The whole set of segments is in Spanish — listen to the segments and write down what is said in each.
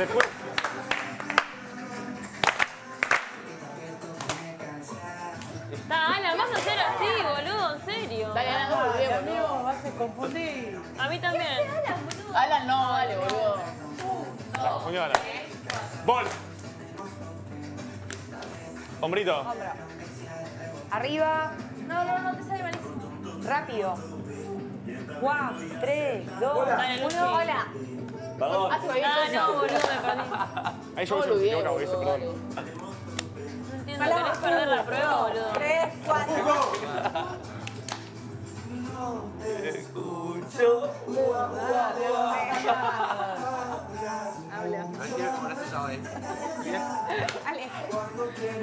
Después. Está, Alan, vas a hacer así, boludo, en serio. Dale, Alan, no olvidemos. Amigo, vas a confundir. A mí también. Alan, no, dale, boludo. La confundió Alan. Bol. Hombrito. Arriba. No, no, no te sale malísimo. Rápido. Cuatro, tres, dos, uno. Hola. Perdón. Ah, cosa. no, boludo, me perdí. Ahí yo boludo, perdón. No entiendo, ¿querés perder la prueba, boludo? Tres, cuatro. Quiero comer ese sábado. Ale. Dos, tres,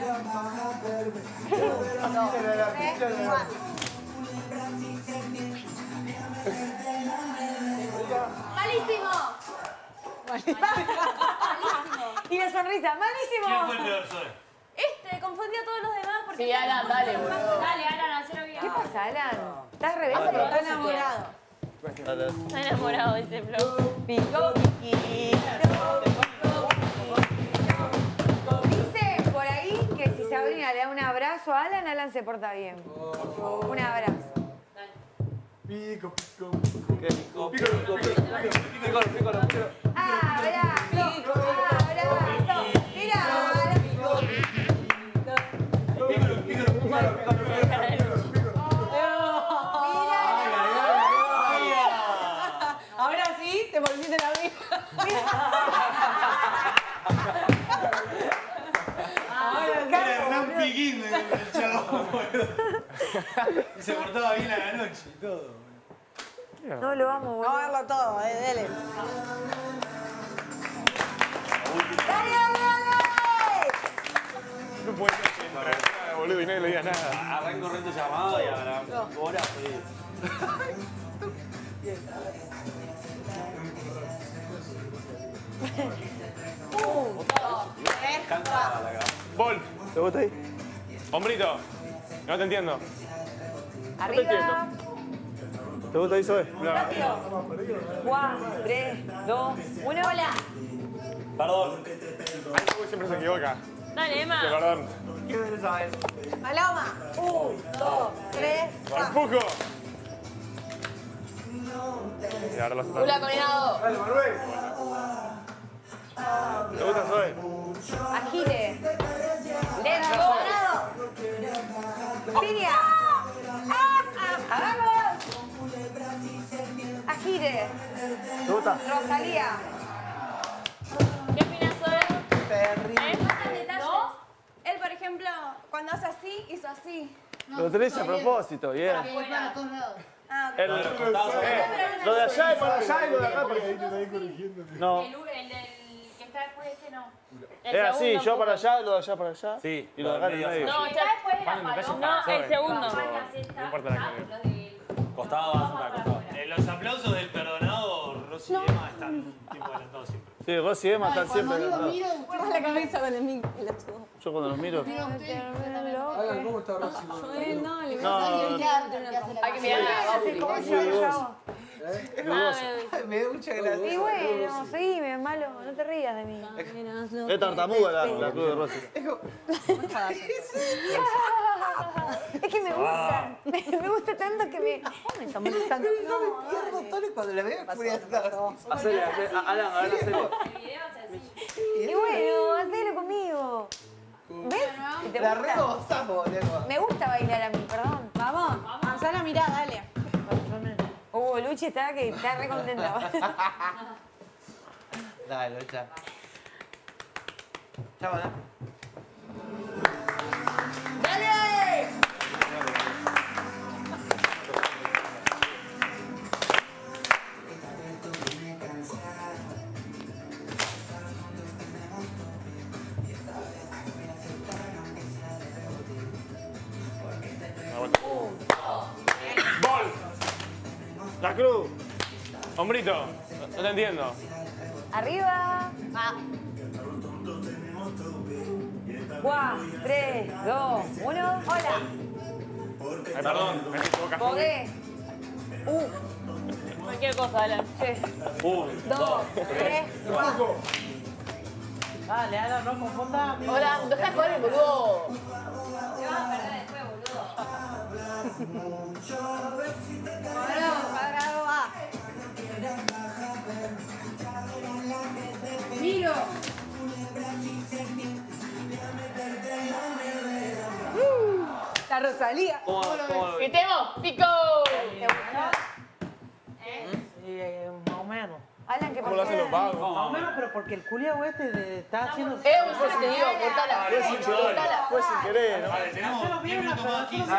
cuatro. ¡Malísimo! Y la sonrisa. ¡Malísimo! el peor soy? Este, confundí a todos los demás porque... Sí, Alan, dale, boludo. Dale, Alan, hacelo bien. ¿Qué pasa, Alan? ¿Estás rebelde? Está enamorado. Está enamorado, dice Flo. Pico. Dice por ahí que si Sabrina le da un abrazo a Alan, Alan se porta bien. Un abrazo. Pico, pico, Pico, pico, pico, pico, pico, pico. Abrazo, abrazo. Mira, Ahora sí, se portaba bien a la noche y todo. no lo amo, Vamos a verlo todo, eh, dele. No puede ser que entre, boludo, y nadie le diga nada. Arranco corriendo llamado y a la hora fui. Cansada la cara. Bol. ¿Te gusta ahí? Hombrito. No te entiendo. Arriba. ¿Te gusta ahí, Zoe? Rápido. Cuatro, tres, dos, uno. Hola. Perdón. Ahí Zoe siempre se equivoca. Dale, Emma. perdón. Paloma. Un, dos, tres, ¡Lo empujo! Y ahora los Hola, coordinado. Dale, Manuel. ¿Te gusta Zoe? Agile. Let's go. Piria. ¡Vamos! Agile. ¿Te gusta? Rosalía. Terrible. ¿No? Él, por ejemplo, cuando hace así, hizo así. Lo tenés a propósito, bien. Ah, El- eh, lo de allá y para allá y lo de acá. para- No, El, que está después de este no. Es así, yo para allá, lo de allá para allá. Sí, Y lo de acá el medio. No, está después de la paloma. No, el segundo. No importa la que Costado, costado. Eh, los aplausos del perdonado, Rosy y Emma están un tiempo adelantados siempre. Sí, Rosy y Emma están siempre. La cabeza con el micro. Yo cuando los miro. ¿cómo está Rosy? Él no, le No, Hay que mirar a Bauli. ¿Cómo se llama? Me da mucha gracia. Y bueno, seguime, malo, no te rías de mí. es tartamuda la, la cruz de Rosy. Es que me gusta, me, me gusta tanto que me... me está molestando. No me pierdo todo cuando la veo furiosada. Hacele, hacele, Alan, Alan, hacele. Y bueno, hacelo conmigo. ¿Ves? La rebosamos. Me gusta bailar a mí, perdón. Luchi está que está re contenta. Dale, ya. Chao, ¿no? Cruz. Hombrito. No, no te entiendo. Arriba. Cuatro, tres, dos, uno. Hola. Ay, perdón. Me equivocas. Bogué. Cualquier cosa, Alan. Sí. Uno, Dos, tres, cuatro. Dale, Alan, no confundas. amigo. Hola, deja de jugar el boludo. Cuadrado, La Rosalía. Gritemos, pico. Sí, eh, más o Alan, ¿qué ¿Cómo lo hacen los Más vagos? o menos, pero porque el culiao este de- está haciendo... Es un cortala. Fue sin querer, Cortala. fue sin querer, ¿no? Vale, tenemos Hacelo 10 bien, minutos pero más, hacelo 15.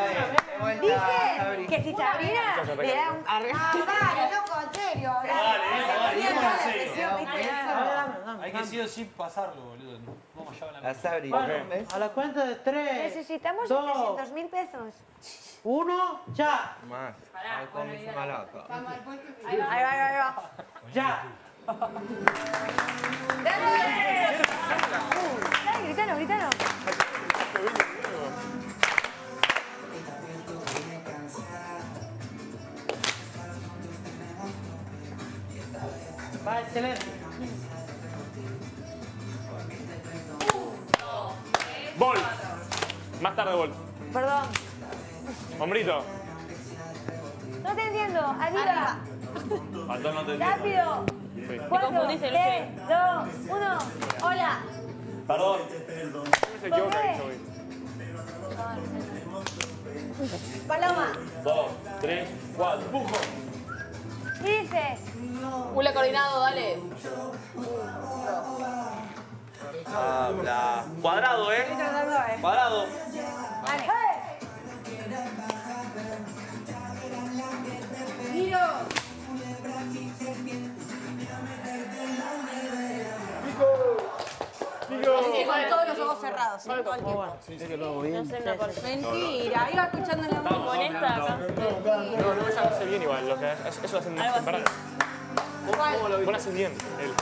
bien. Dije que si Sabrina le da un... Ah, vale, loco, en serio. Dale, dale, dale, Bien, vamos en dale, serio. presión, ¿viste? Dame, dame, dame, Hay que dame. sí o sí pasarlo, boludo. Vamos ya a la La Sabri. Bueno, a la cuenta de tres, Necesitamos dos, 700 mil pesos. Uno, ya, Más. Ay, acá. Ahí va, ahí va, ahí va. ya. ¡Dale! Dale, gritalo, gritalo. Va, excelente. Bol. Más tarde, Bol. Perdón. Hombrito. No te entiendo. Arriba. Faltó no te Rápido. Sí. Cuatro, tres, dos, uno. Hola. Perdón. Se equivoca Joey. Paloma. Dos, tres, cuatro. ¡Pujo! ¿Qué dice? Hula coordinado, dale. Habla. Cuadrado, ¿eh? tratando, eh. Cuadrado. Dale. Cerrados. sí, todo el tiempo. bueno. No sé, una parte. Mentira, iba escuchando la música. Con esta acá. No, no, ella hace bien igual. Lo que es, eso lo hacen Algo así. separados. Vos lo haces bien. Él.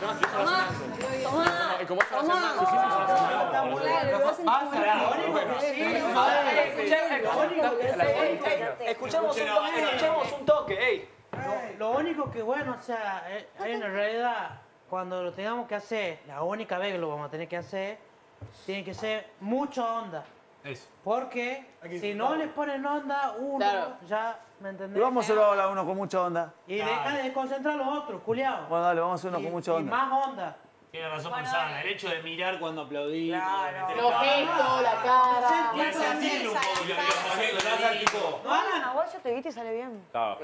No, que ellos lo hacen. Tomá, como ellos lo hacen más lo lo Escuchemos un toque, un toque, ey. Lo único que bueno, o sea, eh, hay una realidad, cuando lo tengamos que hacer, la única vez que lo vamos a tener que hacer, tiene que ser mucha onda. Eso. Porque si no les ponen onda, uno Claro. ya, ¿me entendés? Y vamos a hacerlo a uno con mucha onda. Y deja de concentrar a los otros, culiao. Bueno, dale, vamos a hacer uno Y- con mucha y onda. más onda. Tiene razón Manzana, el hecho de mirar cuando aplaudí. Los gestos, la cara. Un poco, digamos, ¿no? Hacer tipo- No hagan. A vos yo te viste y sale bien. Claro.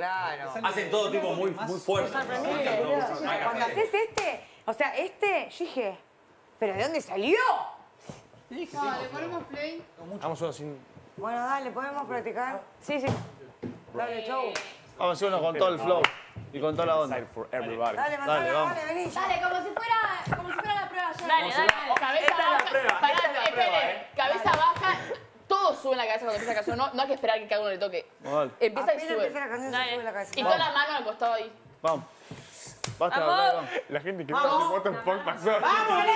Hacen todo tipo muy, muy fuerte. Cuando haces este, o sea, este, yo dije, ¿pero de dónde salió? Vale, ponemos play. Vamos uno sin. Bueno, dale, ¿podemos practicar? Sí, sí. Dale, chau. Vamos a hacer uno con todo el flow y con toda la onda. Side for everybody. Dale, Dale, dale, vamos. vení. Dale, como si fuera, como si fuera la prueba ya. Dale, dale. Cabeza Esta es la baja. prueba, Pará, esta es la espere. prueba, ¿eh? Cabeza baja. Todos suben la cabeza cuando empieza la canción. No, no hay que esperar que cada uno le toque. Vamos, dale. Empieza y Apenas empieza la sube. canción, se Dale. sube la cabeza. Y con la mano al costado ahí. Vamos. Basta, Vamos. dale, vamos. La gente que no the fuck pasó. ¡Dale, dale,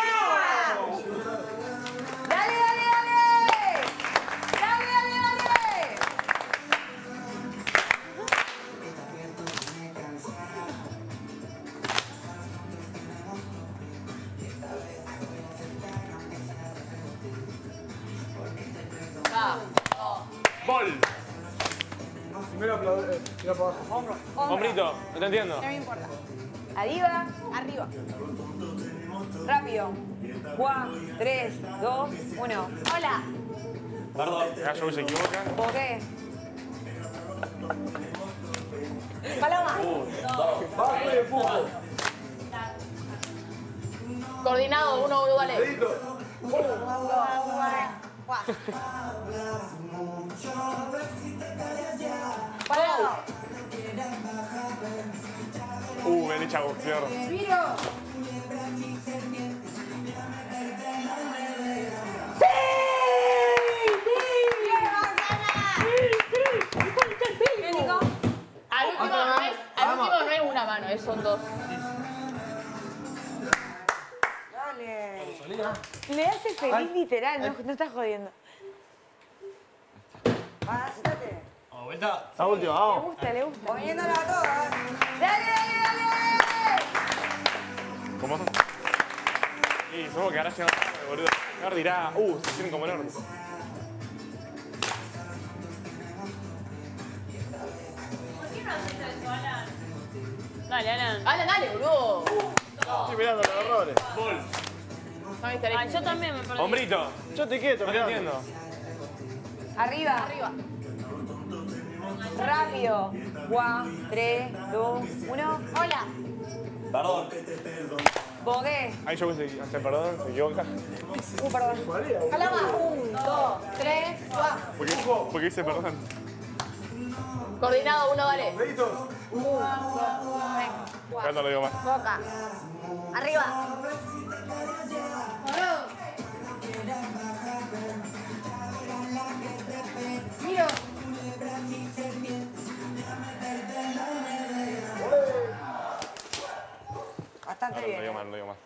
aplaudir, tira para abajo. Hombrito, no te entiendo. No me importa. Arriba, Arriba. rápido. 4, 3, 2, 1. Hola. Perdón. Se equivoca. ¿Por qué? Paloma. Y empujo. Coordinado, uno, uno, dale. Mano, es- son dos. Dale. Le hace feliz literal, no, no estás jodiendo. Va. Vamos, vuelta. La última, Le vamos. gusta, le gusta. A todas. Dale, dale, dale. ¿Cómo? Y supongo que ahora llega boludo. Ahora dirá, uh, se tienen como el orto. Dale, Alan. Alan, dale, boludo. Estoy mirando los errores. Ay, yo también me perdí. Hombrito, Yo estoy quieto, no te entiendo. Arriba. Arriba. Rápido. Gua, 3, 2, 1. Hola. Perdón. Bogué. Ahí yo puse hacer perdón, se equivoca. Uh, perdón. Jalama. Un, dos, tres, va. Porque, porque dice perdón. Coordinado, uno, dale. Ya no lo digo más. Boca. Arriba. Miro. Bastante No, no lo bien. digo más,